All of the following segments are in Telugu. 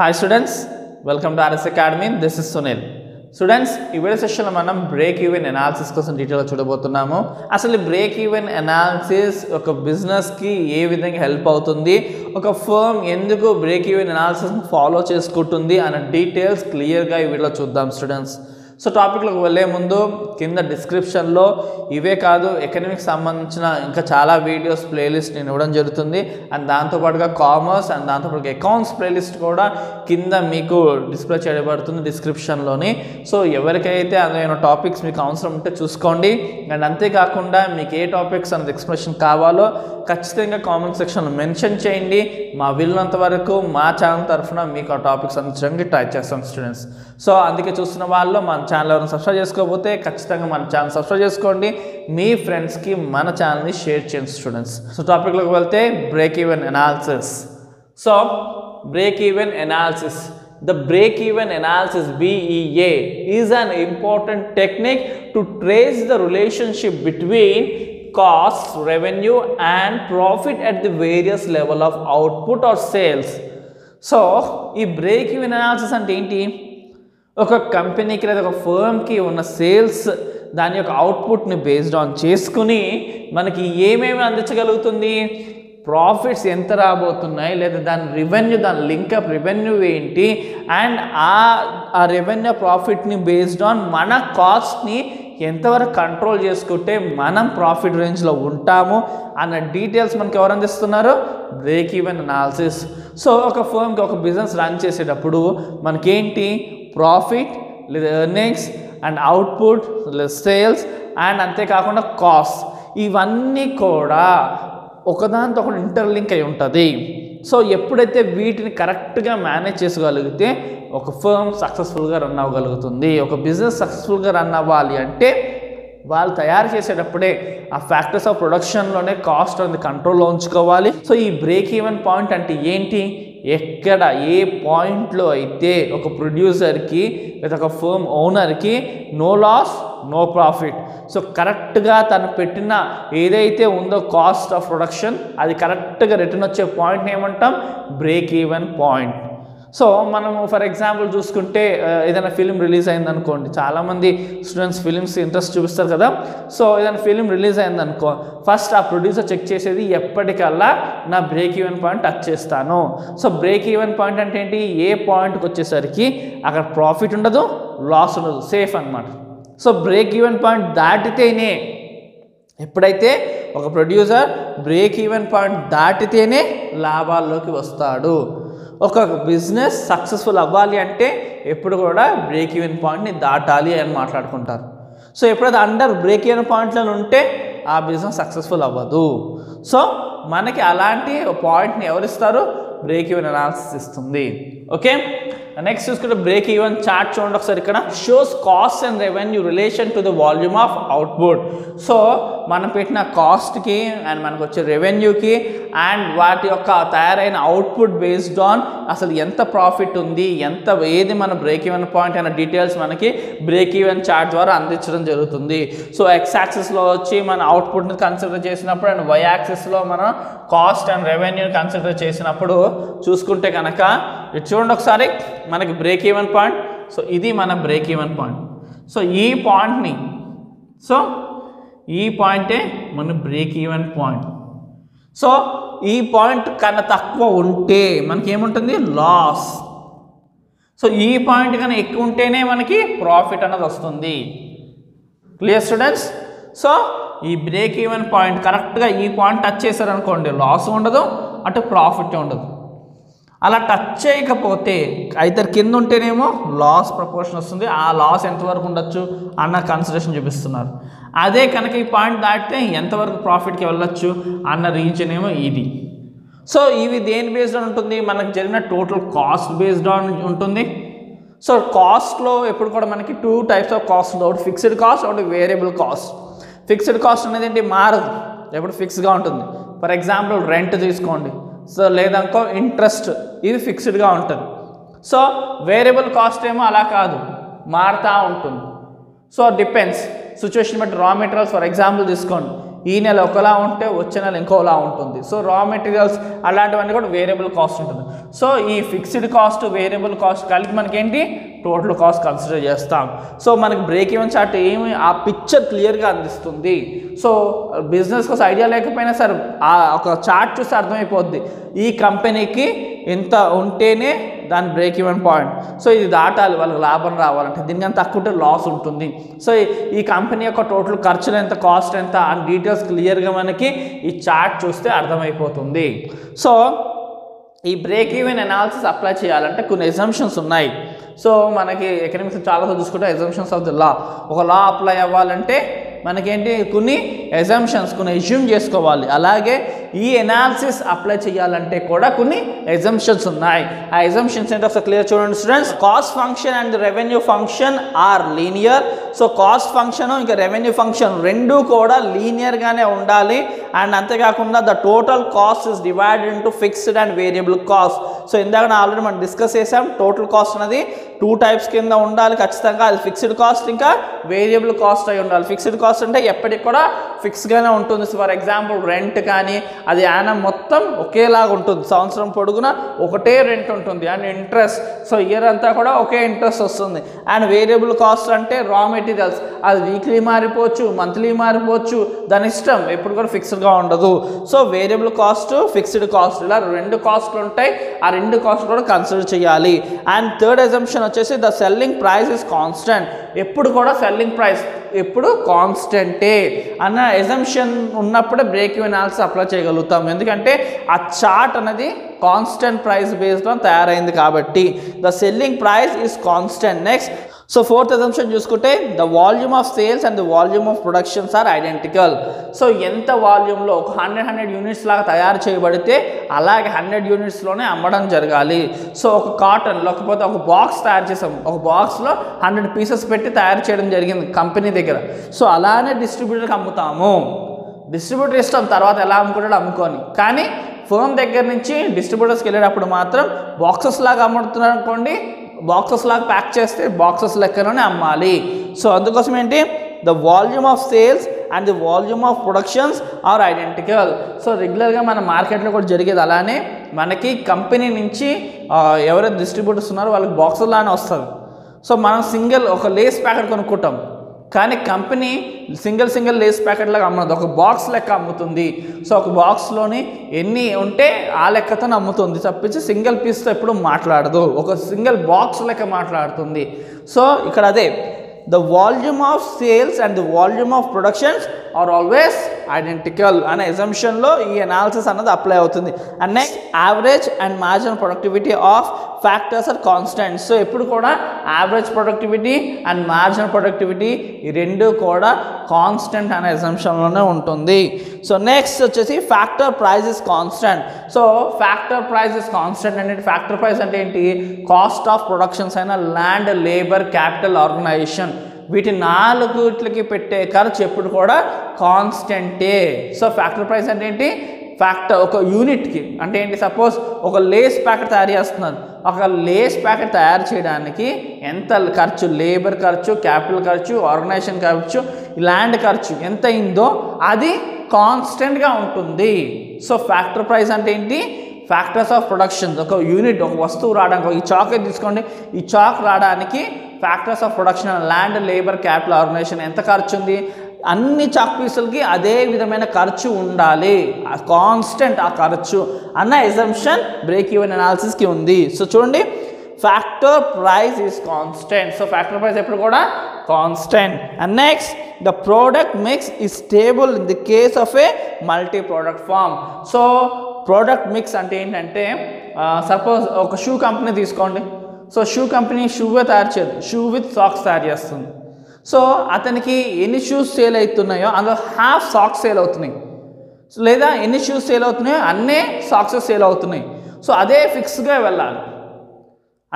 Hi students welcome to RS academy this is Sunil students ఈ వీడియో సెషన్లో మనం బ్రేక్ ఈవెన్ ఎనాలిసిస్ కోసం డీటెయిల్గా చూడబోతున్నాము. అసలు బ్రేక్ ఈవెన్ ఎనాలిసిస్ ఒక బిజినెస్కి ఏ విధంగా హెల్ప్ అవుతుంది? ఒక ఫర్మ్ ఎందుకు బ్రేక్ ఈవెన్ ఎనాలిసిస్ ఫాలో చేసుకుంటుంది? అనే డీటెయిల్స్ క్లియర్గా ఈ వీడియోలో చూద్దాం స్టూడెంట్స్ సో టాపిక్లోకి వెళ్ళే ముందు కింద డిస్క్రిప్షన్లో ఇవే కాదు ఎకనమిక్స్ సంబంధించిన ఇంకా చాలా వీడియోస్ ప్లేలిస్ట్ నేను ఇవ్వడం జరుగుతుంది. అండ్ దాంతోపాటుగా కామర్స్ అండ్ దాంతోపాటుగా అకౌంట్స్ ప్లేలిస్ట్ కూడా కింద మీకు డిస్ప్లే చేయబడుతుంది డిస్క్రిప్షన్లోని. సో ఎవరికైతే అందులో టాపిక్స్ మీకు అవసరం ఉంటే చూసుకోండి. అండ్ అంతేకాకుండా మీకు ఏ టాపిక్స్ అనేది ఎక్స్ప్రెషన్ కావాలో ఖచ్చితంగా కామెంట్ సెక్షన్లో మెన్షన్ చేయండి. మా వీలున్నంత వరకు మా ఛానల్ తరఫున మీకు ఆ టాపిక్స్ అందించడానికి ట్రై చేస్తాం స్టూడెంట్స్. సో అందుకే చూస్తున్న వాళ్ళు మన ఛానల్ ఎవరైనా సబ్స్క్రైబ్ చేసుకోకపోతే ఖచ్చితంగా మన ఛానల్ సబ్స్క్రైబ్ చేసుకోండి మీ ఫ్రెండ్స్కి మన ఛానల్ని షేర్ చేయండి స్టూడెంట్స్ సో టాపిక్లోకి వెళ్తే break even analysis so break even analysis The break-even analysis BEA is an important technique to trace the relationship between cost, revenue and profit at the various level of output or sales. So ఈ బ్రేక్ ఈవెన్ అనాలిసిస్ అంటే ఏంటి ఒక కంపెనీకి లేదా ఒక ఫర్మ్కి ఉన్న సేల్స్ దాని యొక్క అవుట్పుట్ని బేస్డ్ ఆన్ చేసుకుని మనకి ఏమేమి అందించగలుగుతుంది? ప్రాఫిట్స్ ఎంత రాబోతున్నాయి? లేదా దాని రెవెన్యూ దాని లింకప్ రెవెన్యూ ఏంటి? అండ్ ఆ ఆ రెవెన్యూ ప్రాఫిట్ని బేస్డ్ ఆన్ మన కాస్ట్ని ఎంతవరకు కంట్రోల్ చేసుకుంటే మనం ప్రాఫిట్ రేంజ్లో ఉంటాము అన్న డీటెయిల్స్ మనకి ఎవరు అందిస్తున్నారు? బ్రేక్ ఈవెన్ అనాలిసిస్ సో ఒక ఫర్మ్కి ఒక బిజినెస్ రన్ చేసేటప్పుడు మనకేంటి? ప్రాఫిట్ లేదా ఎర్నింగ్స్ అండ్ అవుట్పుట్ లేదా సేల్స్ అండ్ అంతేకాకుండా కాస్ట్ ఇవన్నీ కూడా ఒకదానితో ఒకటి ఇంటర్లింక్ అయి ఉంటుంది. సో ఎప్పుడైతే వీటిని కరెక్ట్గా మేనేజ్ చేసుకోగలిగితే ఒక ఫర్మ్ సక్సెస్ఫుల్గా రన్ అవ్వగలుగుతుంది. ఒక బిజినెస్ సక్సెస్ఫుల్గా రన్ అవ్వాలి అంటే వాళ్ళు తయారు చేసేటప్పుడే ఆ ఫ్యాక్టర్స్ ఆఫ్ ప్రొడక్షన్లోనే కాస్ట్ అనేది కంట్రోల్లో ఉంచుకోవాలి. సో ఈ బ్రేక్ ఈవెన్ పాయింట్ అంటే ఏంటి? ఎక్కడ ఏ పాయింట్లో అయితే ఒక ప్రొడ్యూసర్కి లేదా ఒక ఫర్మ్ ఓనర్కి no loss no profit. So కరెక్ట్గా తను పెట్టిన ఏదైతే ఉందో కాస్ట్ ఆఫ్ ప్రొడక్షన్ అది కరెక్ట్గా రిటర్న్ వచ్చే పాయింట్ని ఏమంటాం? Break even point. సో మనము ఫర్ ఎగ్జాంపుల్ చూసుకుంటే ఏదైనా ఫిలిం రిలీజ్ అయిందనుకోండి చాలామంది స్టూడెంట్స్ ఫిలిమ్స్ ఇంట్రెస్ట్ చూపిస్తారు కదా. సో ఏదైనా ఫిలిం రిలీజ్ అయింది అనుకో ఫస్ట్ ఆ ప్రొడ్యూసర్ చెక్ చేసేది ఎప్పటికల్లా నా బ్రేక్ ఈవెన్ పాయింట్ టచ్ చేస్తాను. సో బ్రేక్ ఈవెన్ పాయింట్ అంటే ఏంటి? ఏ పాయింట్కి వచ్చేసరికి అక్కడ ప్రాఫిట్ ఉండదు లాస్ ఉండదు సేఫ్ అన్నమాట. సో బ్రేక్ ఈవెన్ పాయింట్ దాటితేనే ఎప్పుడైతే ఒక ప్రొడ్యూసర్ బ్రేక్ ఈవెన్ పాయింట్ దాటితేనే లాభాల్లోకి వస్తాడు. ఒక బిజినెస్ సక్సెస్ఫుల్ అవ్వాలి అంటే ఎప్పుడు కూడా బ్రేక్ ఈవెన్ పాయింట్ని దాటాలి అని మాట్లాడుకుంటారు. సో ఎప్పుడైతే అండర్ బ్రేక్ ఈవెన్ పాయింట్లను ఉంటే ఆ బిజినెస్ సక్సెస్ఫుల్ అవ్వదు. సో మనకి అలాంటి పాయింట్ని ఎవరిస్తారు బ్రేక్ ఈవెన్ అనాలిసిస్ ఇస్తుంది. ఓకే నెక్స్ట్ చూసుకుంటే బ్రేక్ ఈవెన్ చార్ట్ చూడండి ఒకసారి ఇక్కడ shows cost and revenue relation to the volume of output so మనం పెట్టిన కాస్ట్కి అండ్ మనకు వచ్చే రెవెన్యూకి అండ్ వాటి యొక్క తయారైన అవుట్పుట్ బేస్డ్ ఆన్ అసలు ఎంత ప్రాఫిట్ ఉంది ఎంత ఏది మన బ్రేక్ ఈవెన్ పాయింట్ అనే డీటెయిల్స్ మనకి బ్రేక్ ఈవెన్ చార్ట్ ద్వారా అందించడం జరుగుతుంది సో ఎక్స్ యాక్సెస్లో వచ్చి మన అవుట్పుట్ని కన్సిడర్ చేసినప్పుడు అండ్ వై యాక్సెస్లో మనం కాస్ట్ అండ్ రెవెన్యూని కన్సిడర్ చేసినప్పుడు చూసుకుంటే కనుక ఇటు చూడండి ఒకసారి. మనకి బ్రేక్ ఈవెన్ పాయింట్ సో ఇది మన బ్రేక్ ఈవెన్ పాయింట్ సో ఈ పాయింట్ని సో ఈ పాయింటే మన బ్రేక్ ఈవెన్ పాయింట్ సో ఈ పాయింట్ కన్నా తక్కువ ఉంటే మనకి ఏముంటుంది? లాస్ సో ఈ పాయింట్ కన్నా ఎక్కువ ఉంటేనే మనకి ప్రాఫిట్ అన్నది వస్తుంది. క్లియర్ స్టూడెంట్స్ సో ఈ బ్రేక్ ఈవెన్ పాయింట్ కరెక్ట్గా ఈ పాయింట్ టచ్ చేశారనుకోండి లాస్ ఉండదు అటు ప్రాఫిట్ ఉండదు. అలా టచ్ చేయకపోతే అయితే కింద ఉంటేనేమో లాస్ ప్రపోర్షన్ వస్తుంది. ఆ లాస్ ఎంతవరకు ఉండొచ్చు అన్న కన్సిడరేషన్ చూపిస్తున్నారు. అదే కనుక ఈ పాయింట్ దాటితే ఎంతవరకు ప్రాఫిట్కి వెళ్ళొచ్చు అన్న రీజన్ ఏమో ఇది. సో ఇవి దేని బేస్డ్ ఆన్ ఉంటుంది? మనకు జరిగిన టోటల్ కాస్ట్ బేస్డ్ ఆన్ ఉంటుంది. సో కాస్ట్లో ఎప్పుడు కూడా మనకి టూ టైప్స్ ఆఫ్ కాస్ట్ ఒకటి ఫిక్స్డ్ కాస్ట్ ఒకటి వేరియబుల్ కాస్ట్ ఫిక్స్డ్ కాస్ట్ అనేది ఏంటి? మారదు. ఎప్పుడు ఫిక్స్గా ఉంటుంది. ఫర్ ఎగ్జాంపుల్ రెంట్ తీసుకోండి. సో లేదనుకో ఇంట్రెస్ట్ ఇది ఫిక్స్డ్గా ఉంటుంది. సో వేరియబుల్ కాస్ట్ ఏమో అలా కాదు మారుతూ ఉంటుంది. సో డిపెండ్స్ సిచ్యువేషన్ బట్టి రా మెటీరియల్స్ ఫర్ ఎగ్జాంపుల్ తీసుకోండి. ఈ నెల ఒకలా ఉంటే వచ్చే నెల ఇంకోలా ఉంటుంది. సో రా మెటీరియల్స్ అలాంటివన్నీ కూడా వేరియబుల్ కాస్ట్ ఉంటుంది. సో ఈ ఫిక్స్డ్ కాస్ట్ వేరియబుల్ కాస్ట్ కలిపి మనకేంటి? టోటల్ కాస్ట్ కన్సిడర్ చేస్తాం. సో మనకి బ్రేక్ ఈవెన్ చార్ట్ ఏమి ఆ పిక్చర్ క్లియర్గా అందిస్తుంది. సో బిజినెస్ కోసం ఐడియా లేకపోయినా సరే ఆ ఒక చార్ట్ చూస్తే అర్థమైపోద్ది. ఈ కంపెనీకి ఇంత ఉంటేనే దాని బ్రేక్ ఈవెన్ పాయింట్ సో ఇది దాటాలి వాళ్ళకి లాభం రావాలంటే. దీనికన్నా తక్కువ ఉంటే లాస్ ఉంటుంది. సో ఈ- ఈ కంపెనీ యొక్క టోటల్ ఖర్చులు ఎంత కాస్ట్ ఎంత అని డీటెయిల్స్ క్లియర్గా మనకి ఈ చార్ట్ చూస్తే అర్థమైపోతుంది. సో ఈ బ్రేక్ ఈవెన్ అనాలిసిస్ అప్లై చేయాలంటే కొన్ని ఎగ్జామ్షన్స్ ఉన్నాయి. సో మనకి ఎకనామిక్స్ చాలా చూసుకుంటే ఎగ్జామ్షన్స్ ఆఫ్ ద లా ఒక లా అప్లై అవ్వాలంటే మనకేంటి? కొన్ని ఎగ్జామ్షన్స్ కొన్ని ఎజ్యూమ్ చేసుకోవాలి. అలాగే ఈ ఎనాలిసిస్ అప్లై చేయాలంటే కూడా కొన్ని ఎగ్జామ్షన్స్ ఉన్నాయి. ఆ ఎగ్జామ్షన్స్ ఏంటో ఒకసారి క్లియర్ చూడండి students cost function and revenue function are linear so cost function ఇంకా రెవెన్యూ ఫంక్షన్ రెండు కూడా లీనియర్గానే ఉండాలి. అండ్ అంతేకాకుండా the total cost is divided into fixed and variable cost so ఇందాక ఆల్రెడీ మనం డిస్కస్ చేసాం టోటల్ కాస్ట్ అనేది టూ టైప్స్ కింద ఉండాలి. ఖచ్చితంగా అది ఫిక్స్డ్ కాస్ట్ ఇంకా వేరియబుల్ కాస్ట్ అయి ఉండాలి. ఫిక్స్డ్ కాస్ట్ అంటే ఎప్పటికి కూడా ఫిక్స్గానే ఉంటుంది. ఫర్ ఎగ్జాంపుల్ రెంట్ కానీ అది యానం మొత్తం ఒకేలాగా ఉంటుంది. సంవత్సరం పొడుగున ఒకటే రెంట్ ఉంటుంది. అండ్ ఇంట్రెస్ట్ సో ఇయర్ అంతా కూడా ఒకే ఇంట్రెస్ట్ వస్తుంది. అండ్ వేరియబుల్ కాస్ట్ అంటే రా మెటీరియల్స్ అది వీక్లీ మారిపోవచ్చు మంత్లీ మారిపోవచ్చు. దాని ఇష్టం ఎప్పుడు కూడా ఫిక్స్డ్గా ఉండదు. So variable cost fixed cost ఇలా రెండు కాస్ట్లు ఉంటాయి. ఆ రెండు కాస్ట్ కూడా కన్సిడర్ చేయాలి. అండ్ థర్డ్ ఎగ్జంప్షన్ వచ్చేసి the selling price is constant ఎప్పుడు కూడా సెల్లింగ్ ప్రైస్ ఎప్పుడు? కాన్స్టెంటే. అన్న ఎజంప్షన్ ఉన్నప్పుడే బ్రేక్ అనాలిసిస్ అప్లై చేయగలుగుతాం. ఎందుకంటే ఆ చార్ట్ అనేది కాన్స్టెంట్ ప్రైస్ బేస్డ్ తయారైంది కాబట్టి. The selling price is constant next so fourth assumption చూసుకుంటే the volume of sales and the volume of productions are identical so ఎంత వాల్యూమ్లో ఒక హండ్రెడ్ హండ్రెడ్ యూనిట్స్ లాగా తయారు చేయబడితే అలాగే హండ్రెడ్ యూనిట్స్లోనే అమ్మడం జరగాలి. సో ఒక కాటన్ లేకపోతే ఒక బాక్స్ తయారు చేసాం. ఒక బాక్స్లో హండ్రెడ్ పీసెస్ పెట్టి తయారు చేయడం జరిగింది కంపెనీ దగ్గర. సో అలానే డిస్ట్రిబ్యూటర్కి అమ్ముతాము. డిస్ట్రిబ్యూటర్ ఇష్టం తర్వాత ఎలా అమ్ముకుంటాడో అమ్ముకొని. కానీ ఫోన్ దగ్గర నుంచి డిస్ట్రిబ్యూటర్స్కి వెళ్ళేటప్పుడు మాత్రం బాక్సెస్ లాగా అమ్ముతున్నారు అనుకోండి బాక్సెస్ లాగా ప్యాక్ చేస్తే బాక్సెస్ లెక్కలోనే అమ్మాలి. సో అందుకోసం ఏంటి? The volume of sales and the volume of productions are identical so రెగ్యులర్గా మన మార్కెట్లో కూడా జరిగేది అలానే మనకి కంపెనీ నుంచి ఎవరైతే డిస్ట్రిబ్యూటర్స్ ఉన్నారో వాళ్ళకి బాక్సులు లానే వస్తుంది సో మనం సింగిల్ ఒక లేస్ ప్యాకెట్ కొనుక్కుంటాం. కానీ company single single Lay's packet లాగా అమ్మదు ఒక బాక్స్ లెక్క అమ్ముతుంది. సో ఒక బాక్స్లోని ఎన్ని ఉంటే ఆ లెక్కతో అమ్ముతుంది తప్పించి సింగిల్ పీస్తో ఎప్పుడు మాట్లాడదు. ఒక సింగిల్ బాక్స్ లెక్క మాట్లాడుతుంది. సో ఇక్కడ అదే the volume of sales and the volume of productions are always identical అనే ఎజంప్షన్లో ఈ అనాలిసిస్ అన్నది అప్లై అవుతుంది. And next average and margin productivity of factors are constant so ఎప్పుడు కూడా average productivity and margin productivity ఈ రెండు కూడా కాన్స్టెంట్ అనే ఎజంప్షన్లోనే ఉంటుంది. సో నెక్స్ట్ వచ్చేసి factor price is constant so factor price is constant అంటే ఫ్యాక్టర్ ప్రైస్ అంటే ఏంటి? కాస్ట్ ఆఫ్ ప్రొడక్షన్స్ అయిన ల్యాండ్ లేబర్ క్యాపిటల్ ఆర్గనైజేషన్ వీటి నాలుగుట్లకి పెట్టే ఖర్చు ఎప్పుడు కూడా కాన్స్టెంటే. సో ఫ్యాక్టర్ ప్రైస్ అంటే ఏంటి? ఫ్యాక్టర్ ఒక యూనిట్కి. అంటే ఏంటి? సపోజ్ ఒక లేస్ ప్యాకెట్ తయారు చేస్తున్నారు ఒక లేస్ ప్యాకెట్ తయారు చేయడానికి ఎంత ఖర్చు? లేబర్ ఖర్చు క్యాపిటల్ ఖర్చు ఆర్గనైజేషన్ ఖర్చు ల్యాండ్ ఖర్చు ఎంత అయిందో అది కాన్స్టెంట్గా ఉంటుంది. సో ఫ్యాక్టర్ ప్రైస్ అంటే ఏంటి? Factors of production. ఒక యూనిట్ ఒక వస్తువు రావడానికి ఈ చాక్ తీసుకోండి. ఈ చాక్ రావడానికి factors of production land labour capital organisation ఎంత ఖర్చు ఉంది అన్ని చాక్ పీసులకి అదే విధమైన ఖర్చు ఉండాలి. కాన్స్టెంట్ ఆ ఖర్చు అన్న ఎజంప్షన్ బ్రేక్ ఈవెన్ అనాలిసిస్కి ఉంది. సో చూడండి factor price is constant so factor price ఎప్పుడు కూడా constant and next the product mix ఈ stable in the case of a multi product firm so product mix అంటే ఏంటంటే సపోజ్ ఒక షూ కంపెనీ తీసుకోండి. సో షూ కంపెనీ షూవే తయారు చేయదు షూ విత్ సాక్స్ తయారు చేస్తుంది. సో అతనికి ఎన్ని షూస్ సేల్ అవుతున్నాయో అందులో హాఫ్ సాక్స్ సేల్ అవుతున్నాయి. సో లేదా ఎన్ని షూస్ సేల్ అవుతున్నాయో అన్నే సాక్స్ సేల్ అవుతున్నాయి. సో అదే ఫిక్స్గా వెళ్ళాలి.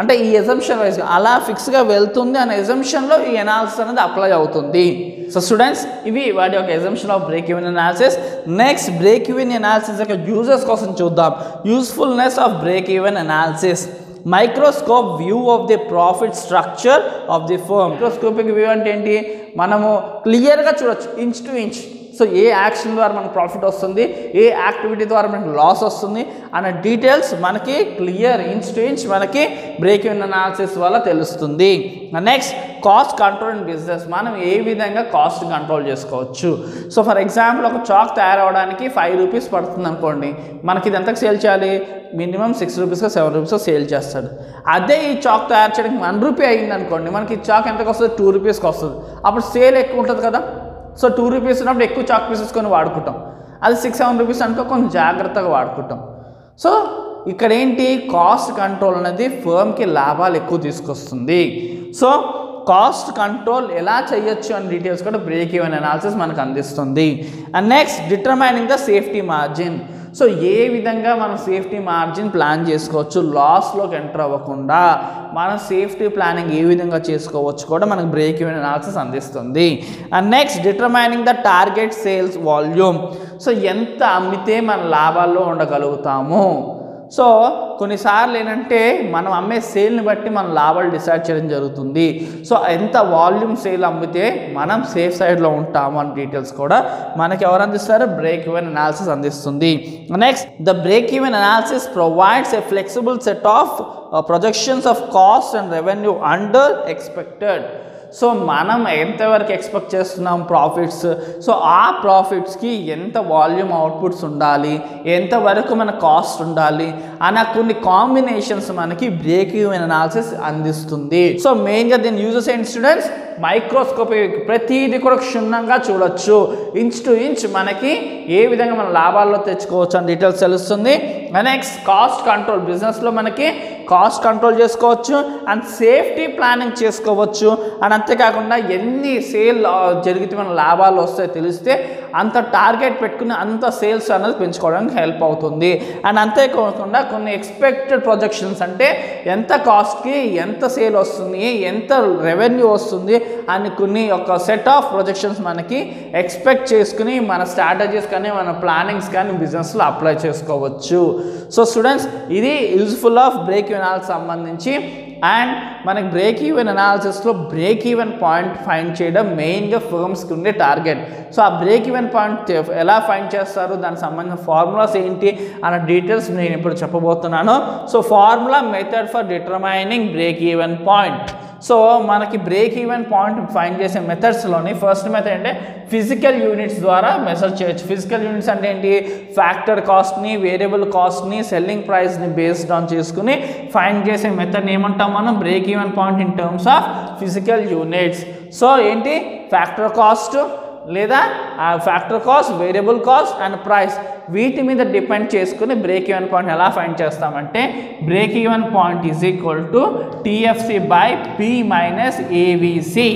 అంటే ఈ ఎజంప్షన్ వైజ్ అలా ఫిక్స్గా వెళ్తుంది అనే ఎజంప్షన్లో ఈ అనాలిసిస్ అనేది అప్లై అవుతుంది. సో స్టూడెంట్స్ ఇవి వాటి యొక్క assumption of break even analysis next break even analysis యొక్క యూజర్స్ కోసం చూద్దాం. Usefulness of break even analysis microscope view of the profit structure of the firm microscopic view అంటే ఏంటి? మనము క్లియర్గా చూడొచ్చు ఇంచ్ టు ఇంచ్ సో ఏ యాక్షన్ ద్వారా మనకు ప్రాఫిట్ వస్తుంది? ఏ యాక్టివిటీ ద్వారా మనకి లాస్ వస్తుంది? అనే డీటెయిల్స్ మనకి క్లియర్ ఇంచ్ టు ఇంచ్ మనకి బ్రేక్ ఇన్ అనాలిసిస్ వల్ల తెలుస్తుంది. Next cost control in business. మనం ఏ విధంగా కాస్ట్ కంట్రోల్ చేసుకోవచ్చు? సో ఫర్ ఎగ్జాంపుల్ ఒక చాక్ తయారవడానికి ఫైవ్ రూపీస్ పడుతుంది అనుకోండి. మనకి ఇది ఎంతకు సేల్ చేయాలి? మినిమం సిక్స్ రూపీస్గా సెవెన్ రూపీస్గా సేల్ చేస్తాడు. అదే ఈ చాక్ తయారు చేయడానికి వన్ రూపీ అయింది అనుకోండి మనకి ఈ చాక్ ఎంతకు వస్తుంది? టూ రూపీస్కి వస్తుంది. అప్పుడు సేల్ ఎక్కువ ఉంటుంది కదా? సో టూ రూపీస్ ఉన్నప్పుడు ఎక్కువ చాక్ పీసెస్ కొని వాడుకుంటాం. అది సిక్స్ సెవెన్ రూపీస్ అనుకో కొంచెం జాగ్రత్తగా వాడుకుంటాం. సో ఇక్కడ ఏంటి కాస్ట్ కంట్రోల్ అనేది ఫర్మ్కి లాభాలు ఎక్కువ తీసుకొస్తుంది. సో కాస్ట్ కంట్రోల్ ఎలా చేయొచ్చు అనే డీటెయిల్స్ కూడా బ్రేక్ ఈవెన్ అనాలిసిస్ మనకు అందిస్తుంది. And next determining the safety margin so ఏ విధంగా మనం సేఫ్టీ మార్జిన్ ప్లాన్ చేసుకోవచ్చు లాస్లోకి ఎంటర్ అవ్వకుండా మనం సేఫ్టీ ప్లానింగ్ ఏ విధంగా చేసుకోవచ్చు కూడా మనకు బ్రేక్ ఈవెన్ అనాలిసిస్ అందిస్తుంది. And next determining the target sales volume so ఎంత అమ్మితే మన లాభాల్లో ఉండగలుగుతాము? సో కొన్నిసార్లు ఏంటంటే మనం అమ్మే సేల్ని బట్టి మన లాభాలు డిసైడ్ చేయడం జరుగుతుంది. సో ఎంత వాల్యూమ్ సేల్ అమ్మితే మనం సేఫ్ సైడ్లో ఉంటాము అని డీటెయిల్స్ కూడా మనకి ఎవరు అందిస్తారు? బ్రేక్ ఈవెన్ అనాలిసిస్ అందిస్తుంది. Next the break even analysis provides a flexible set of projections of cost and revenue under expected. So మనం ఎంతవరకు ఎక్స్పెక్ట్ చేస్తున్నాం ప్రాఫిట్స్ సో ఆ ప్రాఫిట్స్కి ఎంత వాల్యూమ్ అవుట్పుట్స్ ఉండాలి? ఎంతవరకు మన కాస్ట్ ఉండాలి? అన్న కొన్ని కాంబినేషన్స్ మనకి బ్రేక్ ఈవెన్ అనాలిసిస్ అందిస్తుంది. సో మెయిన్గా దీని యూజెస్ ఏంటి స్టూడెంట్స్ మైక్రోస్కోపిక్ ప్రతిదీ కూడా క్షుణ్ణంగా చూడొచ్చు. ఇంచ్ టు ఇంచ్ మనకి ఏ విధంగా మన లాభాల్లో తెచ్చుకోవచ్చు అని డీటెయిల్స్ తెలుస్తుంది. నెక్స్ట్ కాస్ట్ కంట్రోల్ బిజినెస్లో మనకి కాస్ట్ కంట్రోల్ చేసుకోవచ్చు అండ్ సేఫ్టీ ప్లానింగ్ చేసుకోవచ్చు. అండ్ అంతేకాకుండా ఎన్ని సేల్ జరిగితే మన లాభాలు వస్తాయో తెలిస్తే అంత టార్గెట్ పెట్టుకుని అంత సేల్స్ అనేది పెంచుకోవడానికి హెల్ప్ అవుతుంది. అండ్ అంతేకాకుండా కొన్ని ఎక్స్పెక్టెడ్ ప్రొజెక్షన్స్ అంటే ఎంత కాస్ట్కి ఎంత సేల్ వస్తుంది ఎంత రెవెన్యూ వస్తుంది అని కొన్ని ఒక సెట్ ఆఫ్ ప్రొజెక్షన్స్ మనకి ఎక్స్పెక్ట్ చేసుకుని మన స్ట్రాటజీస్ కానీ మన ప్లానింగ్స్ కానీ బిజినెస్లో అప్లై చేసుకోవచ్చు. సో స్టూడెంట్స్ ఇది యూజ్ఫుల్ ఆఫ్ బ్రేక్ ఈవెన్ సంబంధించి అండ్ మనకి బ్రేక్ ఈవెన్ అనాలిసిస్లో బ్రేక్ ఈవెన్ పాయింట్ ఫైండ్ చేయడం మెయిన్గా ఫర్మ్స్కి ఉండే టార్గెట్ సో ఆ బ్రేక్ ఈవెన్ పాయింట్ ఎలా ఫైండ్ చేస్తారు? దానికి సంబంధించిన ఫార్ములాస్ ఏంటి? అన్న డీటెయిల్స్ నేను ఇప్పుడు చెప్పబోతున్నాను. So formula method for determining break even point so మనకి బ్రేక్ ఈవెన్ పాయింట్ ఫైండ్ చేసే మెథడ్స్లోని ఫస్ట్ మెథడ్ అంటే ఫిజికల్ యూనిట్స్ ద్వారా మెసర్ చేయొచ్చు. ఫిజికల్ యూనిట్స్ అంటే ఏంటి? ఫ్యాక్టర్ కాస్ట్ని వేరియబుల్ కాస్ట్ని సెల్లింగ్ ప్రైస్ని బేస్డ్ ఆన్ చేసుకుని ఫైండ్ చేసే మెథడ్ ఏమంటాం మనం? Break even point in terms of physical units so ఏంటి? ఫ్యాక్టర్ కాస్ట్ లేదా factor cost variable cost and price వీటి మీద డిపెండ్ చేసుకుని బ్రేక్ ఈవెన్ పాయింట్ ఎలా ఫైండ్ చేస్తామంటే break even point is equal to TFC by P minus AVC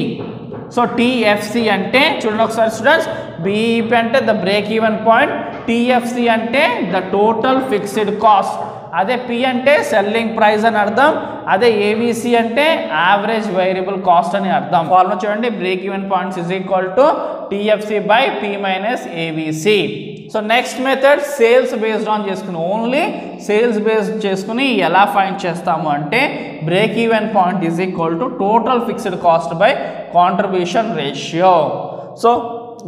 so TFC అంటే చూడండి ఒకసారి స్టూడెంట్స్ బీఈపీ అంటే the break even point TFC అంటే ద టోటల్ ఫిక్స్డ్ కాస్ట్ అదే పి అంటే సెల్లింగ్ ప్రైస్ అని అర్థం అదే ఏవిసి అంటే యావరేజ్ వేరియబుల్ కాస్ట్ అని అర్థం. ఫార్ములా చూడండి break even points is equal to TFC by P minus AVC so next method sales based on చేసుకుని ఓన్లీ సేల్స్ బేస్డ్ చేసుకుని ఎలా ఫైండ్ చేస్తాము అంటే break even point is equal to total fixed cost by contribution ratio so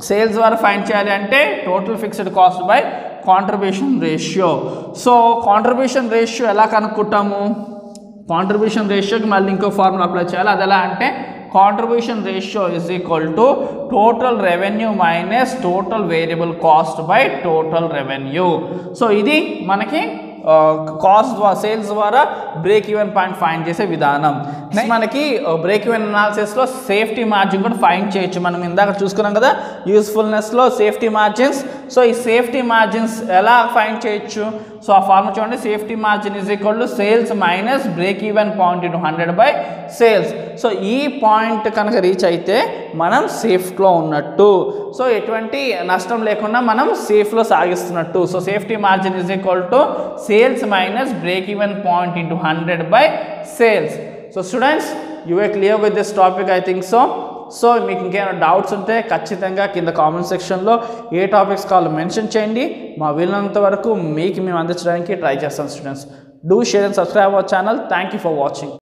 sales ద్వారా ఫైండ్ చేయాలి అంటే total fixed cost by contribution ratio so contribution ratio ఎలా కనుక్కుంటాము? కాంట్రిబ్యూషన్ రేషియోకి మళ్ళీ ఇంకో ఫార్ములా అప్లై చేయాలి. అది ఎలా అంటే contribution ratio is equal to total revenue minus total variable cost by total revenue so ఇది మనకి కాస్ట్ ద్వారా సేల్స్ ద్వారా బ్రేక్ ఈవెన్ పాయింట్ ఫైండ్ చేసే విధానం. మనకి బ్రేక్ ఈవెన్ అనాలిసిస్లో సేఫ్టీ మార్జిన్ కూడా ఫైండ్ చేయొచ్చు. మనం ఇందాక చూసుకున్నాం కదా యూస్ఫుల్నెస్లో సేఫ్టీ మార్జిన్స్ సో ఈ సేఫ్టీ మార్జిన్స్ ఎలా ఫైండ్ చేయొచ్చు? సో ఆ ఫార్ములా చూడండి. Safety margin is equal to sales minus break even point into hundred by sales so ఈ పాయింట్ కనుక రీచ్ అయితే మనం సేఫ్లో ఉన్నట్టు. సో ఎటువంటి నష్టం లేకుండా మనం సేఫ్లో సాగిస్తున్నట్టు. So safety margin is equal to sales minus break even point into hundred by sales so students you are clear with this topic I think so so మీకు ఇంకేమైనా డౌట్స్ ఉంటే ఖచ్చితంగా కింద కామెంట్ సెక్షన్లో ఏ టాపిక్స్ కావాలో మెన్షన్ చేయండి. మా వీలైనంత వరకు మీకు మేము అందించడానికి ట్రై చేస్తాం students do share and subscribe our channel thank you for watching